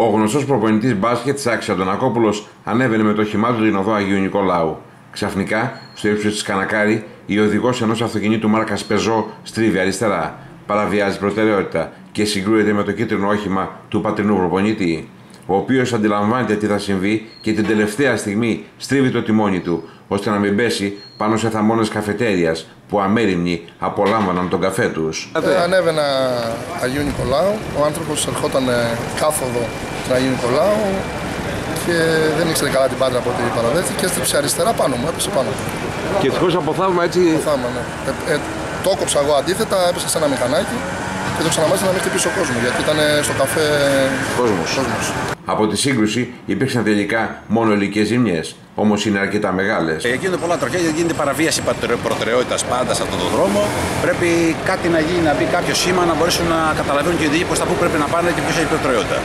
Ο γνωστός προπονητής μπάσκετ Σάξη Αντωνακόπουλος ανέβαινε με το χυμά του την οδό Αγίου Νικολάου. Ξαφνικά, στο ύψος της Κανακάρη, η οδηγός ενός αυτοκινήτου μάρκας Πεζό στρίβει αριστερά. Παραβιάζει προτεραιότητα και συγκρούεται με το κίτρινο όχημα του πατρινού προπονητή, ο οποίος αντιλαμβάνεται τι θα συμβεί και την τελευταία στιγμή στρίβει το τιμόνι του, ώστε να μην πέσει πάνω σε θαμώνες καφετέριας που αμέριμνοι απολάμβαναν τον καφέ τους. Ε, ανέβαινα Αγίου Νικολάου, ο άνθρωπος ερχόταν κάθοδο του Αγίου Νικολάου και δεν ήξερε καλά την πάντα από ό,τι παραδέχτηκε και έστριψε αριστερά πάνω μου, έπεσε πάνω μου. Και ευτυχώς από θαύμα έτσι. Από θαύμα, ναι. Ε, ε, το έκοψα εγώ αντίθετα, έπεσα σε ένα μηχανάκι και το ξαναμάθησα να μην χτυπήσει ο κόσμος γιατί ήταν στο καφέ κόσμος. κόσμος. Από τη σύγκρουση υπήρξαν τελικά μόνο ηλικίες ζημιές, όμως είναι αρκετά μεγάλες. Ε, γίνονται πολλά τροχιά γιατί γίνεται παραβίαση προτεραιότητας πάντα σε αυτόν τον δρόμο. Πρέπει κάτι να γίνει, να μπει κάποιο σήμα να μπορέσουν να καταλαβαίνουν και οι οδηγοί προ τα πού πρέπει να πάνε και ποιος έχει προτεραιότητα.